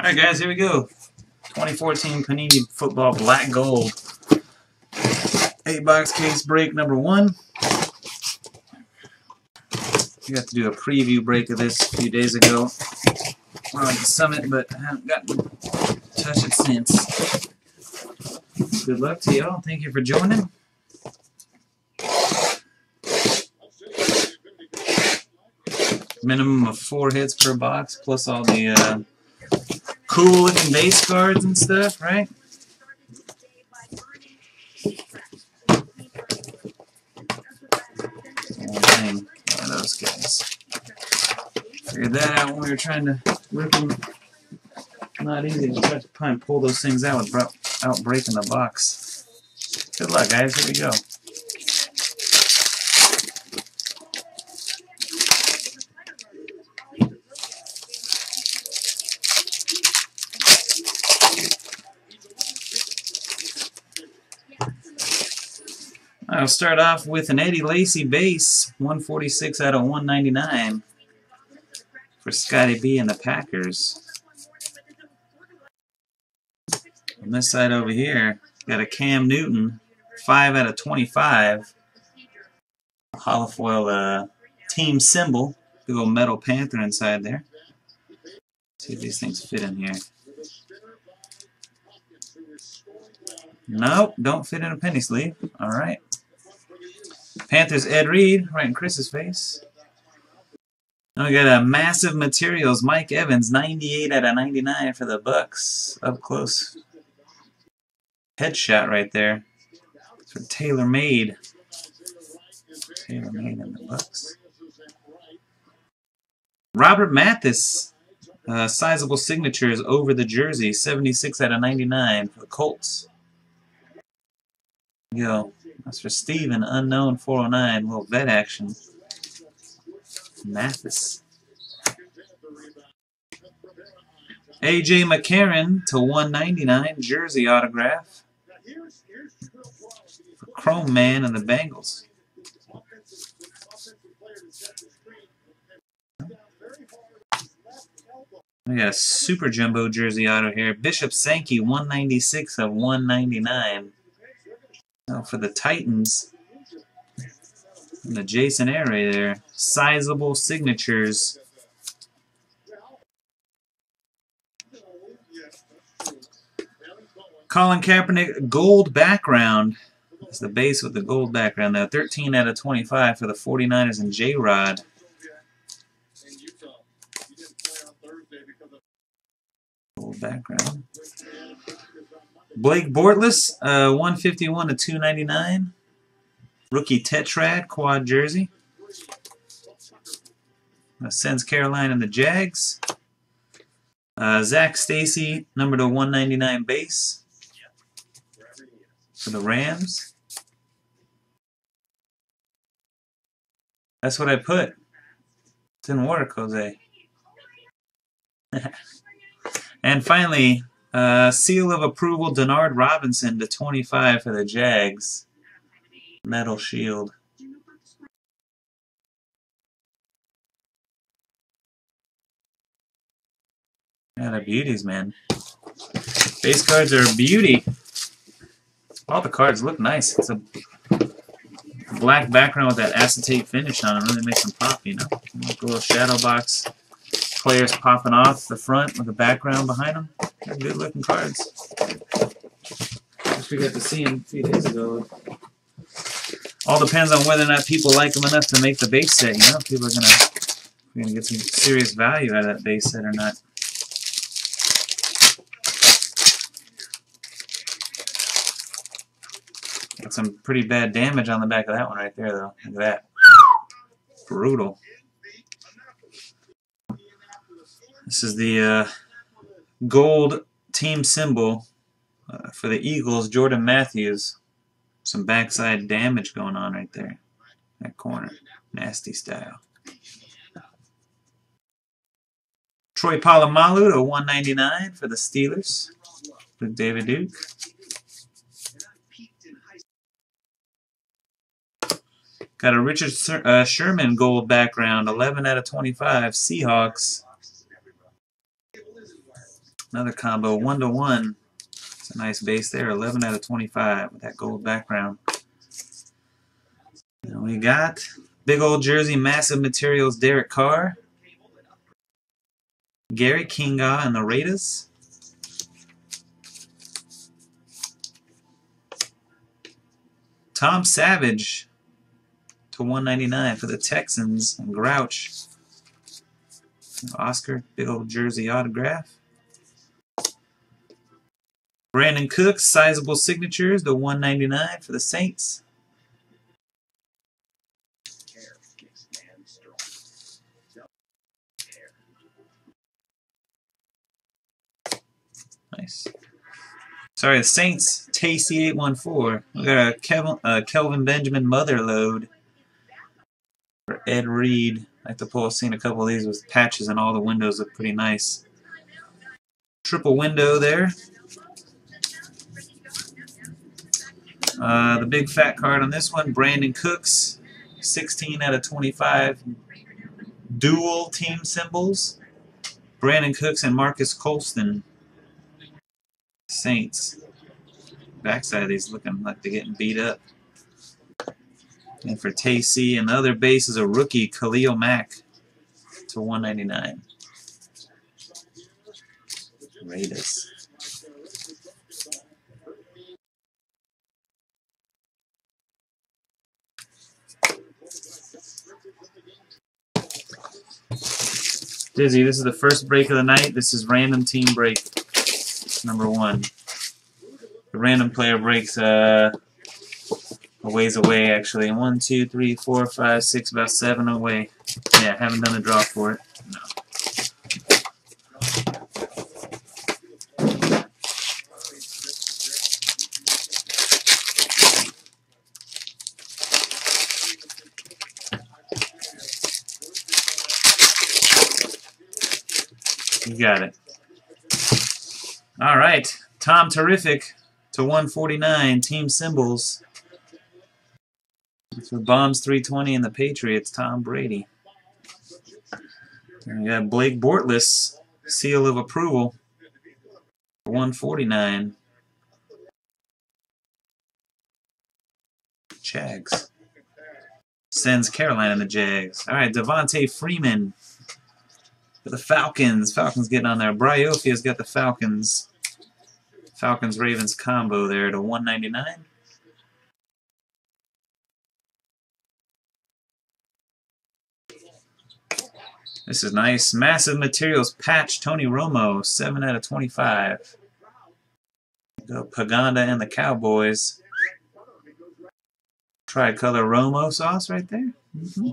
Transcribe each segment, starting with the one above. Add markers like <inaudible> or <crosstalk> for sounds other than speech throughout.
Alright guys, here we go. 2014 Panini Football Black Gold. 8 box case break number 1. We got to do a preview break of this a few days ago. On the summit, but I haven't gotten to touch it since. Good luck to y'all. Thank you for joining. Minimum of four hits per box, plus all the uh, cool looking base cards and stuff, right? Of those guys. Figured that out when we were trying to rip them. Not easy to try to pull those things out without breaking the box. Good luck, guys. Here we go. I'll start off with an Eddie Lacy base, 146 out of 199 for Scotty B and the Packers. On this side over here, got a Cam Newton, 5 out of 25. Holofoil uh, team symbol, big old metal panther inside there. See if these things fit in here. Nope, don't fit in a penny sleeve. Alright. Panthers Ed Reed, right in Chris's face. And we got a massive materials Mike Evans, 98 out of 99 for the Bucks. Up close. Headshot right there. For Taylor Made. Taylor Made in the Bucks. Robert Mathis, uh, sizable signatures over the jersey, 76 out of 99 for the Colts. Yo. That's for Steven, unknown 409, little vet action. Mathis. AJ McCarron to 199, jersey autograph. For Chrome Man and the Bengals. We got a super jumbo jersey auto here. Bishop Sankey, 196 of 199. Now for the Titans, and the Jason Area there, sizable signatures. Colin Kaepernick, gold background. That's the base with the gold background now. 13 out of 25 for the 49ers and J-Rod. Gold background. Blake Bortles, uh, 151 to 299. Rookie Tetrad quad jersey. Uh, sends Carolina and the Jags. Uh, Zac Stacy, number to 199 base for the Rams. That's what I put. Didn't work, Jose. <laughs> and finally, uh, seal of approval, Denard Robinson to 25 for the Jags. Metal shield. Yeah, the beauties, man. Base cards are a beauty. All the cards look nice. It's a black background with that acetate finish on it. Really makes them pop, you know. Like a little shadow box. Players popping off the front with the background behind them. They're good looking cards. Wish we got to see them a few days ago. All depends on whether or not people like them enough to make the base set, you know? People are gonna we're gonna get some serious value out of that base set or not. Got some pretty bad damage on the back of that one right there though. Look at that. Brutal. This is the uh, gold team symbol uh, for the Eagles, Jordan Matthews. Some backside damage going on right there. That corner. Nasty style. Troy Polamalu to 199 for the Steelers. With David Duke. Got a Richard uh, Sherman gold background, 11 out of 25, Seahawks. Another combo, 1 to 1. It's a nice base there, 11 out of 25 with that gold background. And we got big old jersey, massive materials, Derek Carr. Gary Kinga and the Raiders. Tom Savage to 199 for the Texans and Grouch. Oscar, big old jersey autograph. Brandin Cooks, sizable signatures, the 199 for the Saints. Nice. Sorry, the Saints, Tasty814. We got a Kevin, uh, Kelvin Benjamin Motherload for Ed Reed. I like pull, I've seen a couple of these with patches and all the windows look pretty nice. Triple window there. Uh, the big fat card on this one, Brandin Cooks, 16 out of 25. Dual team symbols. Brandin Cooks and Marques Colston. Saints. Backside of these looking like they're getting beat up. And for Tayc and the other base is a rookie, Khalil Mack to 199. Raiders. Dizzy, this is the first break of the night. This is random team break number one. The random player breaks uh, a ways away, actually. One, two, three, four, five, six, about seven away. Yeah, haven't done a draw for it. No. You got it. All right. Tom Terrific to 149. Team symbols. For Bombs 320 and the Patriots, Tom Brady. And we got Blake Bortles, seal of approval. 149. Jags. Sends Carolina the Jags. All right, Devonta Freeman for the Falcons. Falcons getting on there. Bryofia's got the Falcons. Falcons Ravens combo there to 199. This is nice. Massive Materials patch Tony Romo, 7 out of 25. Go Paganda and the Cowboys. Tricolor Romo sauce right there. Mm -hmm.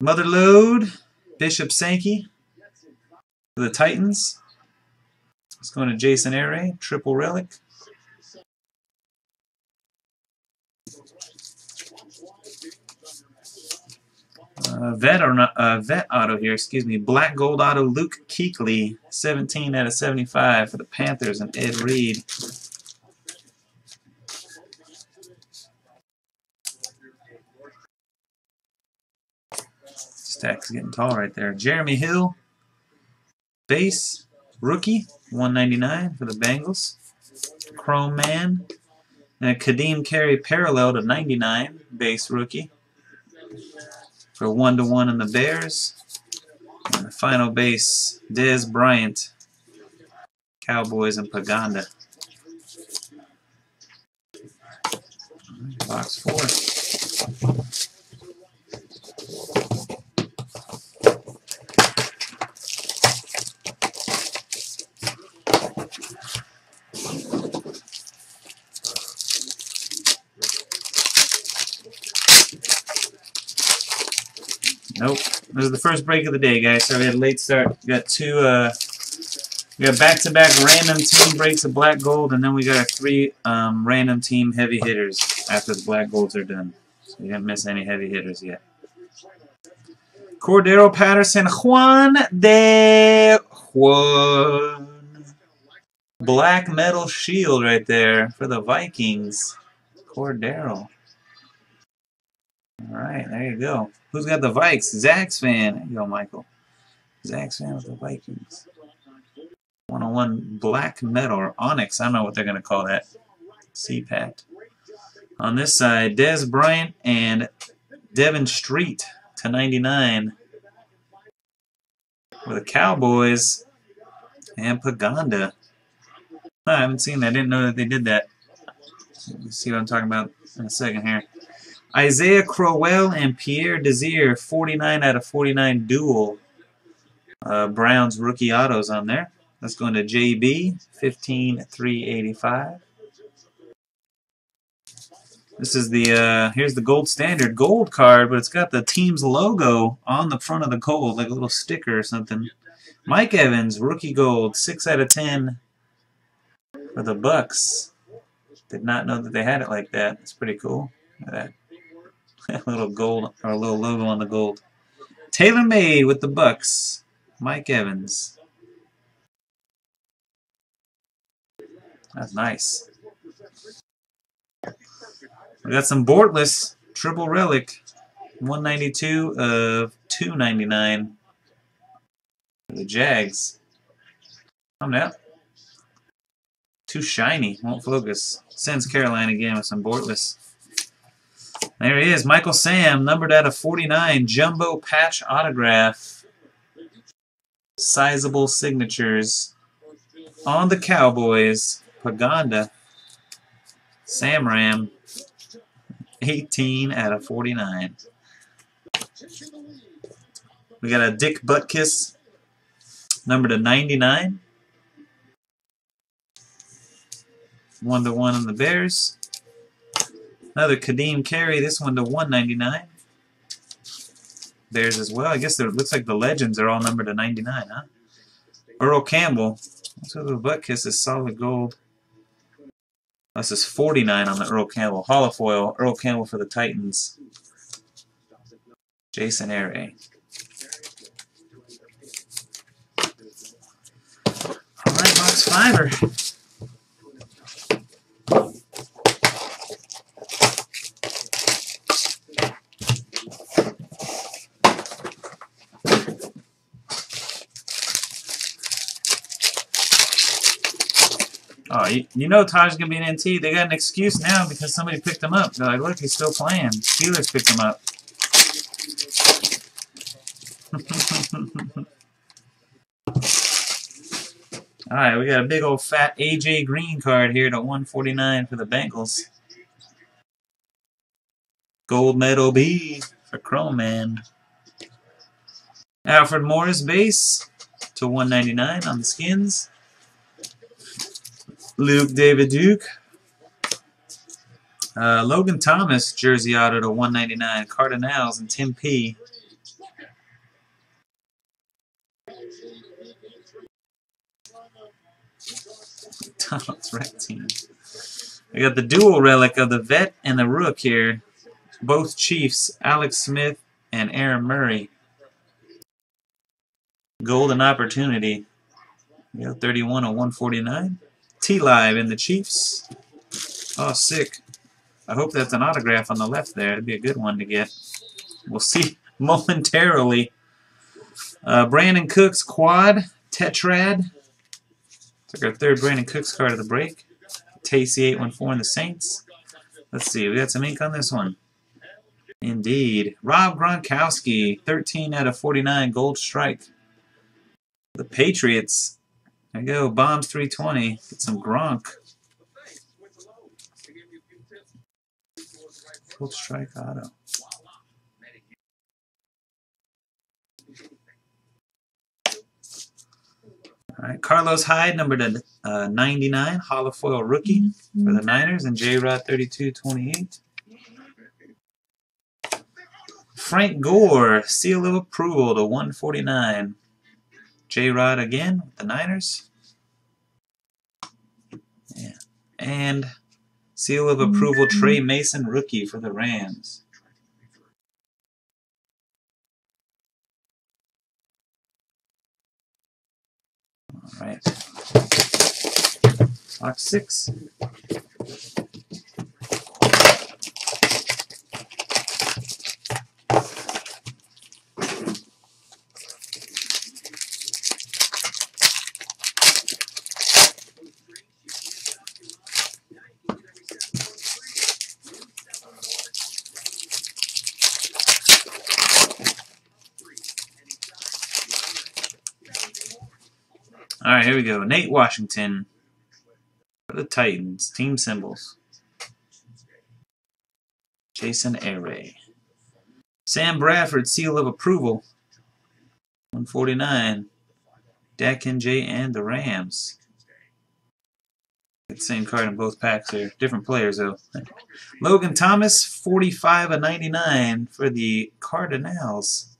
Motherload, Bishop Sankey for the Titans. It's going to Jason Air triple relic. Uh, vet or not, uh, vet auto here, excuse me. Black gold auto Luke Kuechly, 17 out of 75 for the Panthers and Ed Reed. Stack's getting tall right there. Jeremy Hill, base, rookie, 199 for the Bengals. Chrome Man. And Kadeem Carey parallel to 99, base rookie. For 1 to 1 in the Bears. And the final base, Dez Bryant, Cowboys and Paganda. Box 4. Nope. This is the first break of the day, guys. So we had a late start. We got two, uh, we got back-to-back -back random team breaks of black gold, and then we got our three um, random team heavy hitters after the black golds are done. So you didn't miss any heavy hitters yet. Cordero Patterson, Juan de Juan. Black metal shield right there for the Vikings. Cordarrelle. All right, there you go. Who's got the Vikes? Zach's fan. There you go, Michael. Zach's fan with the Vikings. 101 Black Metal or Onyx. I don't know what they're going to call that. CPAT. On this side, Dez Bryant and Devin Street to 99 with the Cowboys and Paganda. I haven't seen that. I didn't know that they did that. Let's see what I'm talking about in a second here. Isaiah Crowell and Pierre Desir, 49 out of 49 dual. Uh, Browns rookie autos on there. Let's go into JB, 15385. This is the, uh, here's the gold standard gold card, but it's got the team's logo on the front of the gold, like a little sticker or something. Mike Evans, rookie gold, 6 out of 10 for the Bucks. Did not know that they had it like that. It's pretty cool. Look <laughs> that. little gold, or a little logo on the gold. Taylor Made with the Bucks. Mike Evans. That's nice. We got some Bortles triple relic, 192 of 299 for the Jags. Come now. Too shiny, won't focus. Sends Caroline again with some Bortles. There he is, Michael Sam, numbered out of 49, jumbo patch autograph. Sizable signatures on the Cowboys. Paganda. Sam Ram. 18 out of 49. We got a Dick Butkus, number to 99. One to one on the Bears. Another Kadeem Carey, this one to 199. Bears as well. I guess it looks like the legends are all numbered to 99, huh? Earl Campbell. So the kiss. is solid gold. This is 49 on the Earl Campbell. Holofoil, Earl Campbell for the Titans. Jason Aray. Eh? Alright, box fiver. Oh, you, you know Taj's going to be an NT. They got an excuse now because somebody picked him up. They're like, look, he's still playing. Steelers picked him up. <laughs> Alright, we got a big old fat AJ Green card here to 149 for the Bengals. Gold medal B for Chrome Man. Alfred Morris base to 199 on the skins. Luke David Duke. Uh, Logan Thomas, jersey auto to 199. Cardinals and Tim P. Thomas red team. We got the dual relic of the vet and the rook here. Both Chiefs, Alex Smith and Aaron Murray. Golden opportunity. We got 31 on 149. T-Live in the Chiefs. Oh, sick. I hope that's an autograph on the left there. It'd be a good one to get. We'll see <laughs> momentarily. Uh, Brandin Cooks quad, Tetrad. Took our third Brandin Cooks card of the break. Tacy814 in the Saints. Let's see, we got some ink on this one. Indeed. Rob Gronkowski, 13 out of 49, gold strike. The Patriots, there you go, Bombs 320. Get some Gronk. Full strike auto. All right, Carlos Hyde, number to uh, 99, holofoil rookie for the Niners, and J-Rod 3228. Frank Gore, seal of approval to 149. J-Rod again with the Niners. Yeah. And seal of approval mm-hmm. Tre Mason rookie for the Rams. All right. Box six. Here we go. Nate Washington for the Titans. Team symbols. Jason Aray. Sam Bradford, seal of approval. 149. Dak J and the Rams. same card in both packs here. Different players, though. <laughs> Logan Thomas, 45 of 99 for the Cardinals.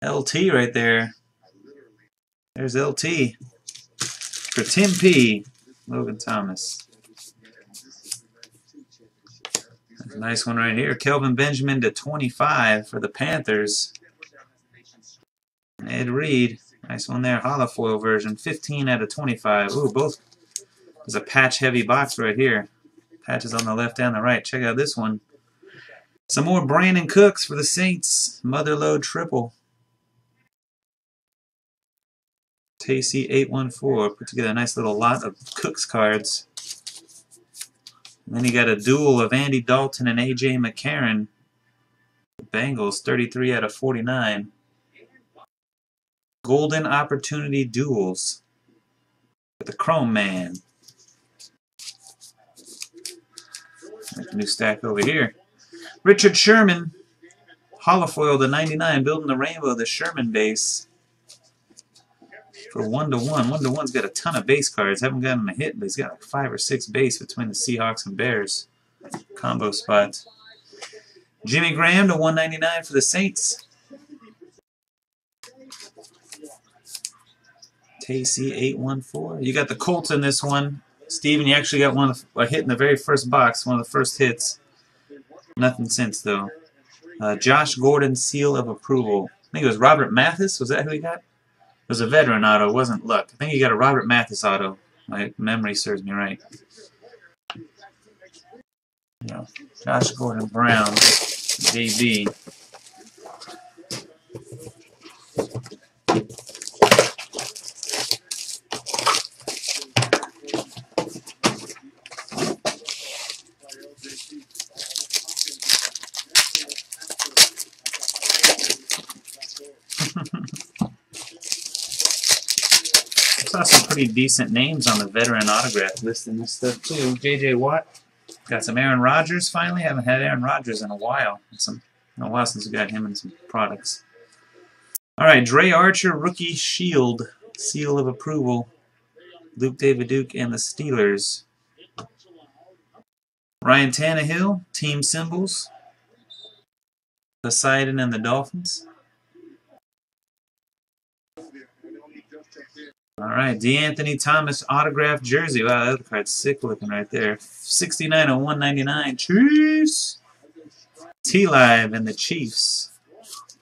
LT right there. There's LT. For Tim P. Logan Thomas. nice one right here. Kelvin Benjamin to 25 for the Panthers. Ed Reed. Nice one there. Holofoil version. 15 out of 25. Ooh, both. There's a patch-heavy box right here. Patches on the left and the right. Check out this one. Some more Brandin Cooks for the Saints. Motherload triple. KC814 put together a nice little lot of Cooks cards. And then you got a duel of Andy Dalton and A.J. McCarron. Bengals, 33 out of 49. Golden Opportunity Duels with the Chrome Man. New stack over here. Richard Sherman, Holofoil the 99, building the rainbow, the Sherman base for one to one. One to one's got a ton of base cards. Haven't gotten a hit, but he's got like five or six base between the Seahawks and Bears combo spots. Jimmy Graham to 199 for the Saints. KC814. You got the Colts in this one. Steven, you actually got one a hit in the very first box, one of the first hits. Nothing since, though. Uh, Josh Gordon, seal of approval. I think it was Robert Mathis. Was that who he got? It was a veteran auto, wasn't Luck. I think he got a Robert Mathis auto. My memory serves me right. Yeah. Josh Gordon Brown, JB. saw some pretty decent names on the veteran autograph list in this stuff too. J.J. Watt. Got some Aaron Rodgers finally. Haven't had Aaron Rodgers in a while. It's some in a while since we got him in some products. All right, Dri Archer, rookie shield, seal of approval. Luke David Duke and the Steelers. Ryan Tannehill, team symbols. Poseidon and the Dolphins. All right, DeAnthony Thomas autographed jersey. Wow, that card's sick looking right there. 69 of 199. Chiefs. T-Live and the Chiefs.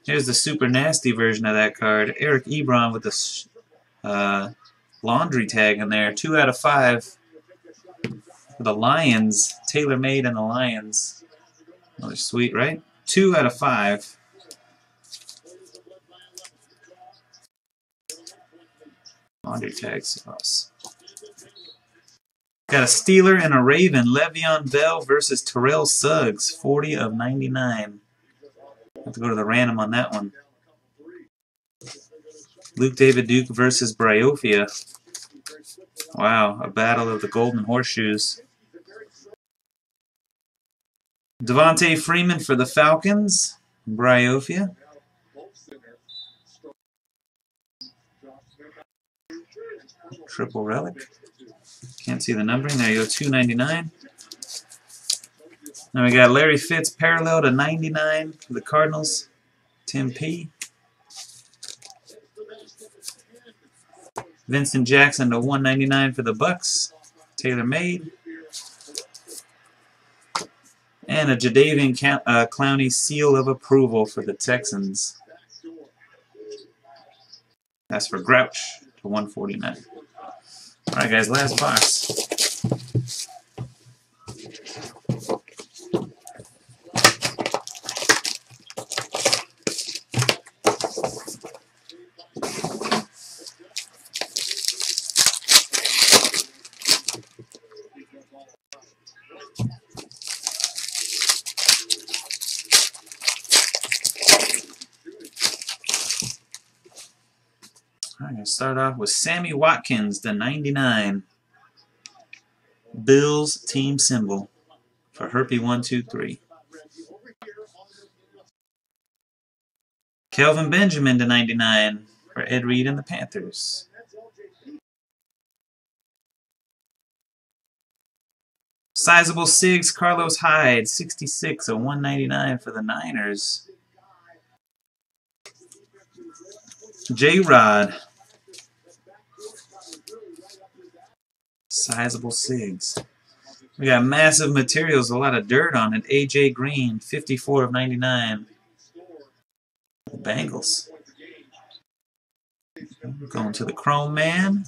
Here's the super nasty version of that card. Eric Ebron with the uh, laundry tag in there. Two out of five for the Lions. Taylor made and the Lions. Another sweet, right? Two out of five. Laundry tags. Got a Steeler and a Raven. Le'Veon Bell versus Terrell Suggs. 40 of 99. Have to go to the random on that one. Luke David Duke versus Bryofia. Wow, a battle of the golden horseshoes. Devonta Freeman for the Falcons. Bryofia. Triple relic. Can't see the numbering. There you go, 299. Now we got Larry Fitz parallel to 99 for the Cardinals. Tim P. Vincent Jackson to 199 for the Bucks. Taylor made. And a Jadeveon uh, Clowney seal of approval for the Texans. That's for Grouch to 149. Alright guys, last box. Start off with Sammy Watkins, the 99. Bills team symbol for Herpy123. Kelvin Benjamin to 99 for Ed Reed and the Panthers. Sizable Sigs, Carlos Hyde, 66 of 199 for the Niners. J Sizable Sigs. We got massive materials, a lot of dirt on it. AJ Green, 54 of 99. The Bengals. Going to the Chrome Man.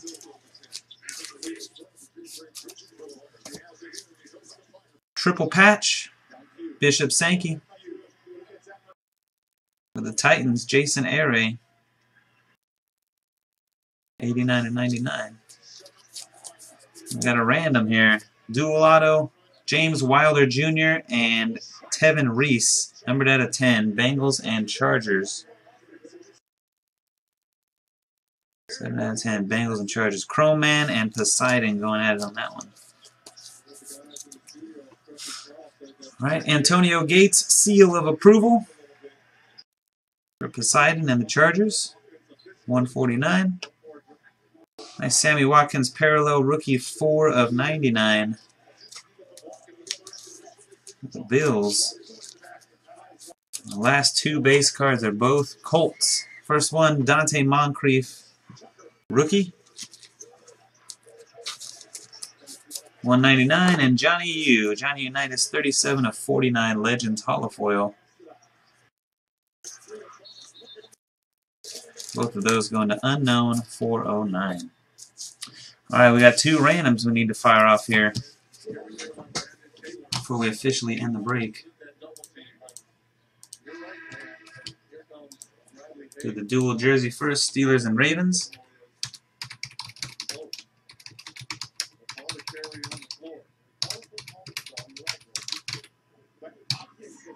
Triple patch. Bishop Sankey. For the Titans, Jason Array. 89 and 99. Got a random here. Dual auto, James Wilder Jr. and Tevin Reese. Numbered out of 10. Bengals and Chargers. 7 out of 10. Bengals and Chargers. Chrome Man and Poseidon going at it on that one. All right, Antonio Gates, seal of approval for Poseidon and the Chargers. 149. Nice Sammy Watkins parallel rookie 4 of 99. The Bills. The last two base cards are both Colts. First one, Donte Moncrief, rookie. 199 and Johnny U. Johnny Unitas 37 of 49 Legends Holofoil. Both of those going to unknown 409. Alright, we got two randoms we need to fire off here before we officially end the break. Do the dual jersey first, Steelers and Ravens.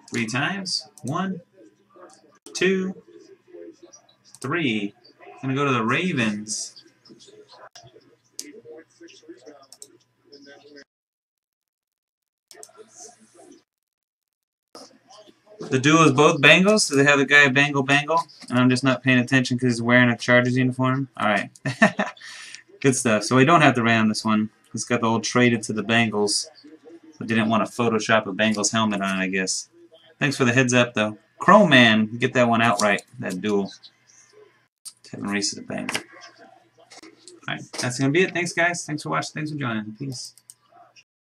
Three times. One, two, three. Gonna go to the Ravens. The duel is both Bengals. Do they have the guy Bangle Bangle? And I'm just not paying attention because he's wearing a Chargers uniform. Alright. <laughs> Good stuff. So we don't have to ram this one. He's got the old traded to the Bengals. But didn't want to Photoshop a Bengals helmet on it, I guess. Thanks for the heads up, though. Chrome Man, get that one outright, that duel. Tevin Reese is a Bengal. Alright, that's going to be it. Thanks, guys. Thanks for watching. Thanks for joining. Peace.